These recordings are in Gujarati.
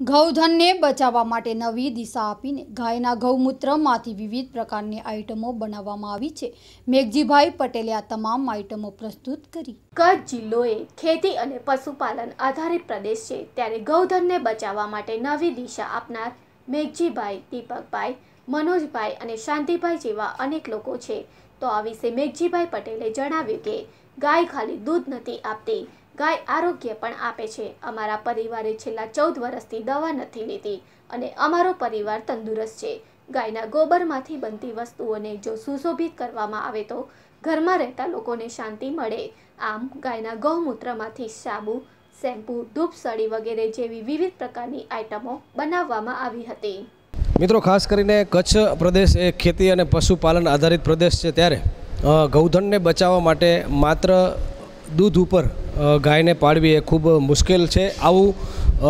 ગૌધનને બચાવવા માટે નવી દિશા આપીને ગાયના ગૌમૂત્રમાંથી વિવિધ પ્રકારની આઇટમો બનાવવામાં આવી છે. મેઘજીભાઈ પટેલે આ તમામ આઇટમો પ્રસ્તુત કરી. કચ્છ જિલ્લો એ ખેતી અને પશુપાલન આધારિત પ્રદેશ છે ત્યારે ગૌધનને બચાવવા માટે નવી દિશા આપનાર મેઘજીભાઈ, દીપકભાઈ, મનોજભાઈ અને શાંતિભાઈ જેવા અનેક લોકો છે. તો આ વિશે મેઘજીભાઈ પટેલે જણાવ્યું કે, ગાય ખાલી દૂધ નથી આપતી ગાય આરોગ્ય પણ આપે છે. અમારા પરિવારે છેલ્લા ચૌદ વર્ષથી દવા નથી લીધી અને અમારો પરિવાર તંદુરસ્ત છે. ગાયના ગોબરમાંથી બનતી વસ્તુઓને જો સુશોભિત કરવામાં આવે તો ઘરમાં રહેતા લોકોને શાંતિ મળે. આમ ગાયના ગૌમૂત્રમાંથી સાબુ, શેમ્પૂ, ધૂપસળી વગેરે જેવી વિવિધ પ્રકારની આઇટમો બનાવવામાં આવી હતી. મિત્રો, ખાસ કરીને કચ્છ પ્રદેશ એ ખેતી અને પશુપાલન આધારિત પ્રદેશ છે ત્યારે ગૌધનને બચાવવા માટે માત્ર દૂધ ઉપર ગાયને પાળવી એ ખૂબ મુશ્કેલ છે. આવું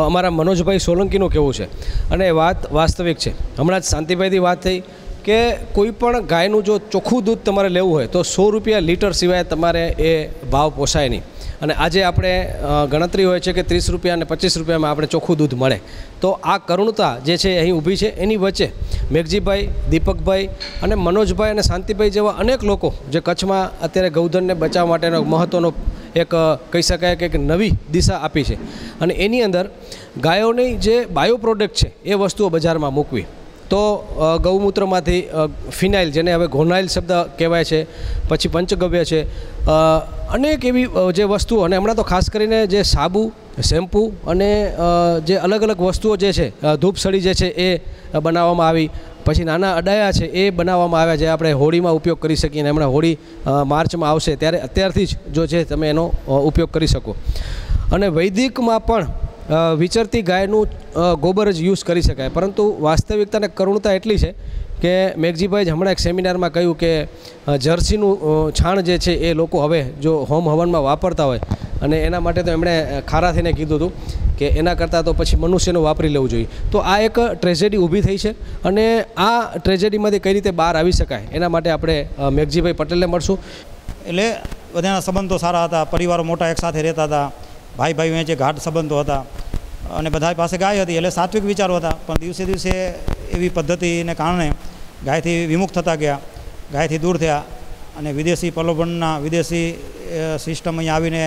અમારા મનોજભાઈ સોલંકીનું કહેવું છે. અને વાત વાસ્તવિક છે. હમણાં જ શાંતિભાઈથી વાત થઈ કે કોઈ પણ ગાયનું જો ચોખ્ખું દૂધ તમારે લેવું હોય તો સો રૂપિયા લીટર સિવાય તમારે એ ભાવ પોસાય નહીં. અને આજે આપણે ગણતરી હોય છે કે ત્રીસ રૂપિયા અને પચીસ રૂપિયામાં આપણે ચોખ્ખું દૂધ મળે. તો આ કરુણતા જે છે અહીં ઊભી છે, એની વચ્ચે મેઘજીભાઈ, દીપકભાઈ અને મનોજભાઈ અને શાંતિભાઈ જેવા અનેક લોકો જે કચ્છમાં અત્યારે ગૌધનને બચાવવા માટેનો મહત્ત્વનો એક કહી શકાય કે એક નવી દિશા આપી છે. અને એની અંદર ગાયોની જે બાયો પ્રોડક્ટ છે, એ વસ્તુઓ બજારમાં મૂકવી. તો ગૌમૂત્રમાંથી ફિનાઇલ, જેને હવે ઘોનાઇલ શબ્દ કહેવાય છે, પછી પંચગવ્ય છે અનેક એવી જે વસ્તુઓ અને હમણાં તો ખાસ કરીને જે સાબુ, શેમ્પૂ અને જે અલગ અલગ વસ્તુઓ જે છે ધૂપસળી જે છે એ બનાવવામાં આવી. પછી નાના અડાયા છે એ બનાવવામાં આવ્યા, જે આપણે હોળીમાં ઉપયોગ કરી શકીએ અને હમણાં હોળી માર્ચમાં આવશે, ત્યારે અત્યારથી જ જો છે તમે એનો ઉપયોગ કરી શકો. અને વૈદિકમાં પણ વિચરતી ગાયનું ગોબર જ યુઝ કરી શકાય. પરંતુ વાસ્તવિકતાને કરુણતા એટલી છે કે મેઘજીભાઈ જ હમણાં એક સેમિનારમાં કહ્યું કે જર્સીનું છાણ જે છે એ લોકો હવે જો હોમ હવનમાં વાપરતા હોય. અને એના માટે તો એમણે ખારા થઈને કીધું હતું કે એના કરતાં તો પછી મનુષ્યનું વાપરી લેવું જોઈએ. તો આ એક ટ્રેજેડી ઊભી થઈ છે અને આ ટ્રેજેડીમાંથી કઈ રીતે બહાર આવી શકાય એના માટે આપણે મેઘજીભાઈ પટેલને મળશું. એટલે બધાના સંબંધો સારા હતા, પરિવારો મોટા એક સાથે રહેતા હતા ભાઈ ભાઈ વચ્ચે ગાઢ સંબંધો હતા. અને બધા પાસે ગાય હતી, એટલે સાત્વિક વિચારો હતા. પણ દિવસે દિવસે એવી પદ્ધતિને કારણે ગાયથી વિમુખ થતા ગયા, ગાયથી દૂર થયા અને વિદેશી પ્રલોભનના વિદેશી સિસ્ટમ અહીંયા આવીને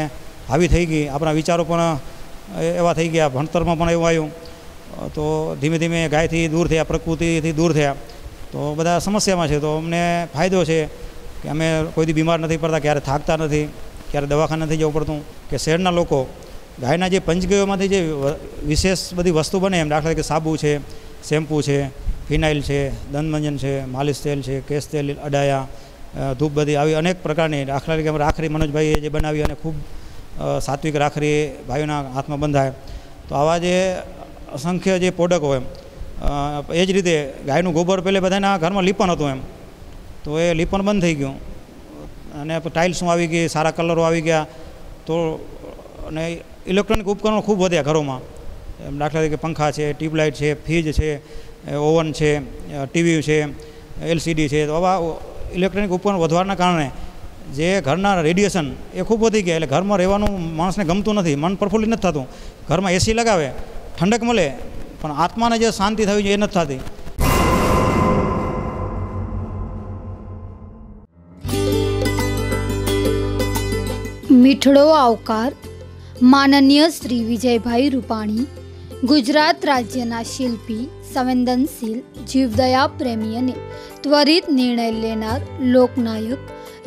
હાવી થઈ ગઈ. આપણા વિચારો પણ એવા થઈ ગયા. ભણતરમાં પણ એવું આવ્યું. તો ધીમે ધીમે ગાયથી દૂર થયા, પ્રકૃતિથી દૂર થયા. તો બધા સમસ્યામાં છે. તો અમને ફાયદો છે કે અમે કોઈથી બીમાર નથી પડતા, ક્યારે થાકતા નથી, ક્યારે દવાખાને નથી જવું પડતું, કે શહેરના લોકો ગાયના જે પંચગવ્યોમાંથી જે વિશેષ બધી વસ્તુ બને એમ, દાખલા તરીકે સાબુ છે, શેમ્પૂ છે, ફિનાઇલ છે, દંતમંજન છે, માલિશ તેલ છે, કેશ તેલ, અડાયા ધૂપ બધી આવી અનેક પ્રકારની, દાખલા તરીકે રાખરી મનોજભાઈએ જે બનાવી અને ખૂબ સાત્વિક રાખડી ભાઈઓના હાથમાં બંધાય. તો આવા જે અસંખ્ય જે પ્રોડક્ટ હોય એ જ રીતે ગાયનું ગોબર પહેલે બધાના ઘરમાં લીપણ હતું એમ, તો એ લીપણ બંધ થઈ ગયું. અને ટાઇલ્સો આવી ગઈ, સારા કલરો આવી ગયા, તો અને ઇલેક્ટ્રોનિક ઉપકરણો ખૂબ વધ્યા ઘરોમાં. એમ દાખલા તરીકે પંખા છે, ટ્યુબલાઇટ છે, ફ્રીજ છે ઓવન છે ટીવી છે, એલસીડી છે. તો આવા ઇલેક્ટ્રોનિક ઉપકરણ વધવાના કારણે જે ઘરના રેડિયેશન એ ખૂબ વધી ગયા. એટલે ઘરમાં રહેવાનું માણસને ગમતું નથી, મન પ્રફુલ્લિત નથી થતું. ઘરમાં એસી લગાવે, ઠંડક મળે, પણ આત્માને જે શાંતિ થવી જોઈએ એ નથી થતી. મીઠડો આવકાર માનનીય શ્રી વિજયભાઈ રૂપાણી, ગુજરાત રાજ્યના શિલ્પી સંવેદનશીલ જીવદયા પ્રેમી અને ત્વરિત નિર્ણય લેનાર લોકનાયક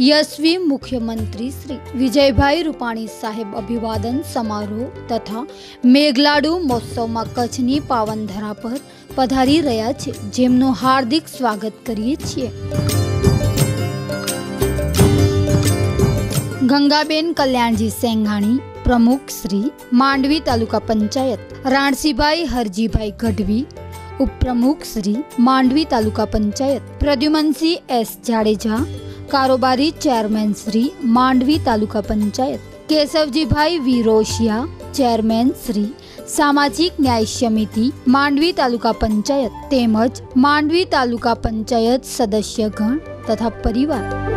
યશવી મુખ્યમંત્રી શ્રી વિજયભાઈ રૂપાણી સાહેબ અભિવાદન સમારોહ તથા મેઘલાડુ મહોત્સવમાં કચ્છની પાવનધરા પર પધારી રહ્યા છે. જેમનું હાર્દિક સ્વાગત કરીએ છીએ. ગંગાબેન કલ્યાણજી સેંઘાણી પ્રમુખ શ્રી માંડવી તાલુકા પંચાયત, રાણસીભાઈ હરજીભાઈ ગઢવી, ઉપપ્રમુખ શ્રી માંડવી તાલુકા પંચાયત, પ્રદ્યુમનસિંહ એસ જાડેજા, કારોબારી ચેરમેન શ્રી માંડવી તાલુકા પંચાયત, કેશવજીભાઈ વિરોશિયા, ચેરમેન શ્રી સામાજિક ન્યાય સમિતિ, માંડવી તાલુકા પંચાયત તેમજ માંડવી તાલુકા પંચાયત સદસ્યગણ તથા પરિવાર.